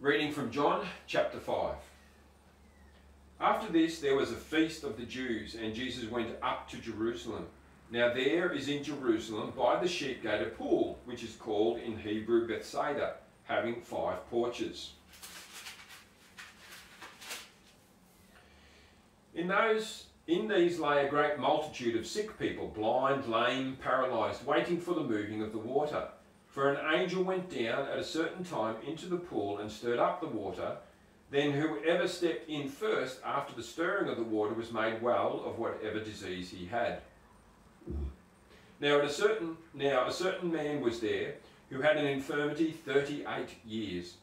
Reading from John chapter 5. After this, there was a feast of the Jews, and Jesus went up to Jerusalem. Now, there is in Jerusalem by the sheep gate a pool, which is called in Hebrew Bethesda, having five porches. In those in these lay a great multitude of sick people, blind, lame, paralyzed, waiting for the moving of the water. For an angel went down at a certain time into the pool and stirred up the water. Then whoever stepped in first after the stirring of the water was made well of whatever disease he had. Now at a certain now a certain man was there who had an infirmity thirty eight years.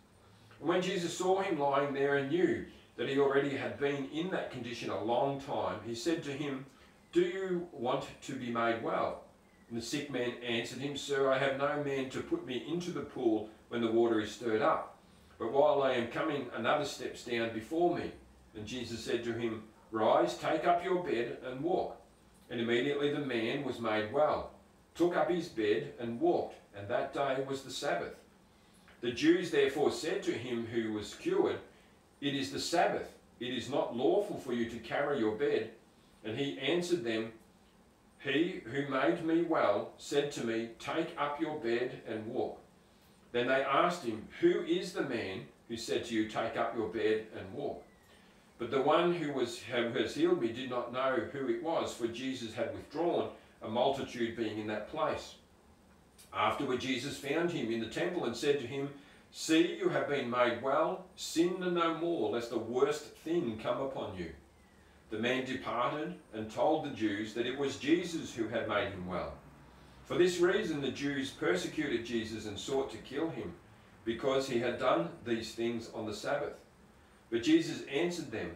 And when Jesus saw him lying there and knew that he already had been in that condition a long time, he said to him, Do you want to be made well? The sick man answered him, Sir, I have no man to put me into the pool when the water is stirred up. But while I am coming, another steps down before me. And Jesus said to him, Rise, take up your bed and walk. And immediately the man was made well, took up his bed and walked, and that day was the Sabbath. The Jews therefore said to him who was cured, It is the Sabbath, it is not lawful for you to carry your bed. And he answered them, he who made me well said to me, Take up your bed and walk. Then they asked him, Who is the man who said to you, Take up your bed and walk? But the one who, was, who has healed me did not know who it was, for Jesus had withdrawn, a multitude being in that place. Afterward Jesus found him in the temple and said to him, See, you have been made well, sin no more, lest the worst thing come upon you. The man departed and told the Jews that it was Jesus who had made him well. For this reason the Jews persecuted Jesus and sought to kill him, because he had done these things on the Sabbath. But Jesus answered them,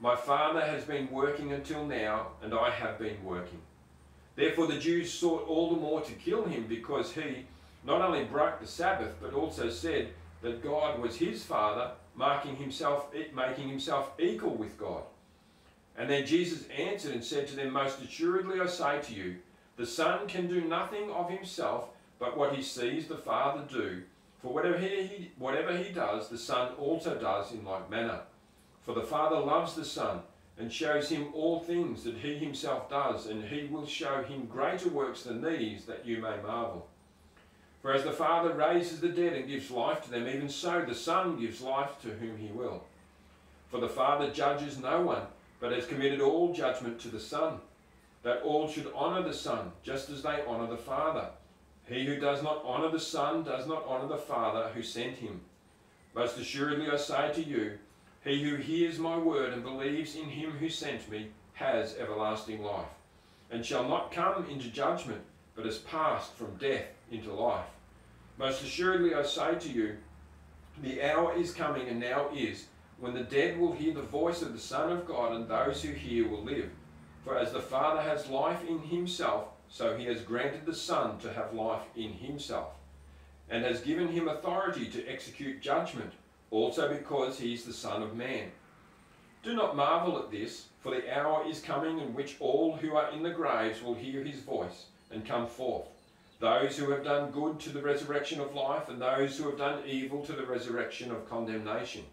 My Father has been working until now, and I have been working. Therefore the Jews sought all the more to kill him, because he not only broke the Sabbath, but also said that God was his Father, making himself, making himself equal with God. And then Jesus answered and said to them, Most assuredly I say to you, the Son can do nothing of himself but what he sees the Father do. For whatever he, whatever he does, the Son also does in like manner. For the Father loves the Son and shows him all things that he himself does, and he will show him greater works than these, that you may marvel. For as the Father raises the dead and gives life to them, even so the Son gives life to whom he will. For the Father judges no one, but has committed all judgment to the Son, that all should honour the Son, just as they honour the Father. He who does not honour the Son does not honour the Father who sent him. Most assuredly I say to you, he who hears my word and believes in him who sent me has everlasting life, and shall not come into judgment, but has passed from death into life. Most assuredly I say to you, the hour is coming and now is, when the dead will hear the voice of the Son of God, and those who hear will live. For as the Father has life in himself, so he has granted the Son to have life in himself, and has given him authority to execute judgment, also because he is the Son of Man. Do not marvel at this, for the hour is coming in which all who are in the graves will hear his voice and come forth. Those who have done good to the resurrection of life, and those who have done evil to the resurrection of condemnation.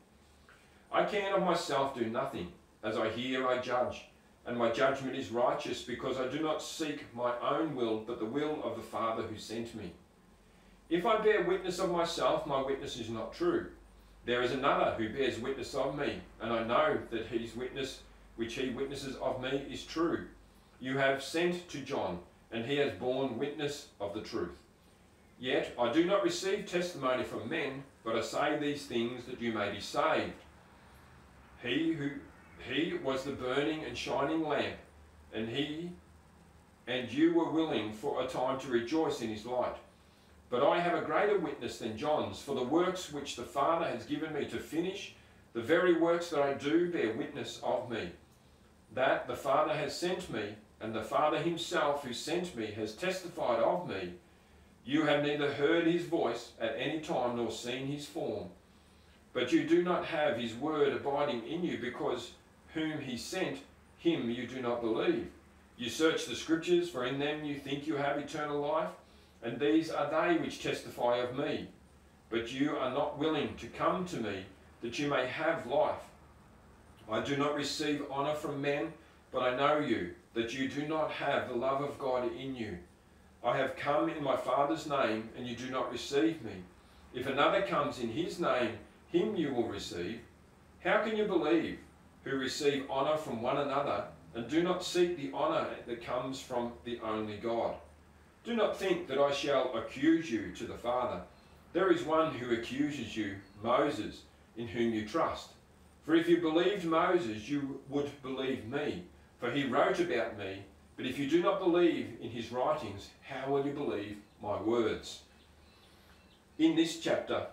I can of myself do nothing. As I hear, I judge, and my judgment is righteous, because I do not seek my own will, but the will of the Father who sent me. If I bear witness of myself, my witness is not true. There is another who bears witness of me, and I know that his witness, which he witnesses of me, is true. You have sent to John, and he has borne witness of the truth. Yet I do not receive testimony from men, but I say these things that you may be saved. He who he was the burning and shining lamp, and he and you were willing for a time to rejoice in his light. But I have a greater witness than John's, for the works which the Father has given me to finish, the very works that I do bear witness of me, that the Father has sent me, and the Father himself who sent me has testified of me. You have neither heard his voice at any time nor seen his form. But you do not have his word abiding in you, because whom he sent, him you do not believe. You search the scriptures, for in them you think you have eternal life, and these are they which testify of me. but you are not willing to come to me that you may have life. I do not receive honour from men, but I know you, that you do not have the love of God in you. I have come in my Father's name, and you do not receive me. If another comes in his name, him you will receive. How can you believe, who receive honour from one another, and do not seek the honour that comes from the only God? Do not think that I shall accuse you to the Father. There is one who accuses you, Moses, in whom you trust. For if you believed Moses, you would believe me, for he wrote about me. But if you do not believe in his writings, how will you believe my words? In this chapter,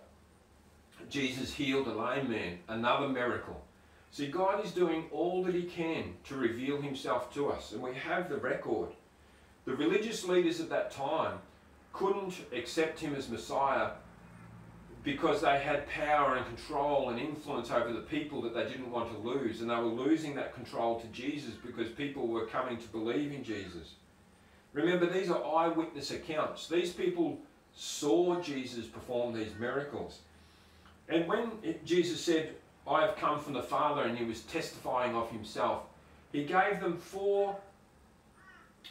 Jesus healed a lame man, another miracle. See, God is doing all that he can to reveal himself to us, and we have the record. The religious leaders at that time couldn't accept him as Messiah because they had power and control and influence over the people that they didn't want to lose. And they were losing that control to Jesus because people were coming to believe in Jesus. Remember, these are eyewitness accounts. These people saw Jesus perform these miracles. And when Jesus said, I have come from the Father, and he was testifying of himself, he gave them four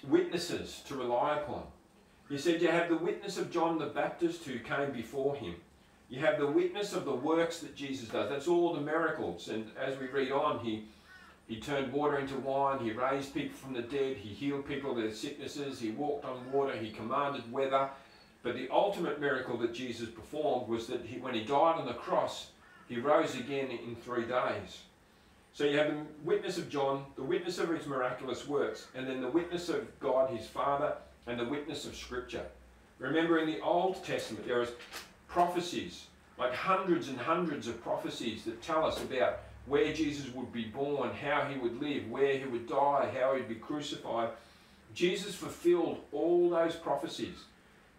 witnesses to rely upon. He said, You have the witness of John the Baptist who came before him. You have the witness of the works that Jesus does. That's all the miracles. And as we read on, he, he turned water into wine, he raised people from the dead, he healed people of their sicknesses, he walked on water, he commanded weather. But the ultimate miracle that Jesus performed was that he, when he died on the cross, he rose again in three days. So you have the witness of John, the witness of his miraculous works, and then the witness of God, his Father, and the witness of Scripture. Remember, in the Old Testament, there is prophecies, like hundreds and hundreds of prophecies that tell us about where Jesus would be born, how he would live, where he would die, how he'd be crucified. Jesus fulfilled all those prophecies.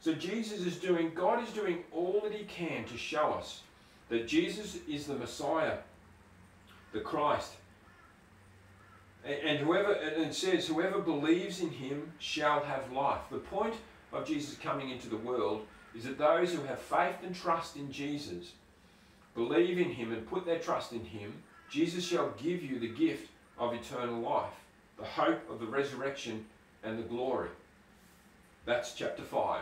So Jesus is doing, God is doing all that he can to show us that Jesus is the Messiah, the Christ. And whoever, and it says, whoever believes in him shall have life. The point of Jesus coming into the world is that those who have faith and trust in Jesus, believe in him and put their trust in him, Jesus shall give you the gift of eternal life, the hope of the resurrection and the glory. That's chapter 5.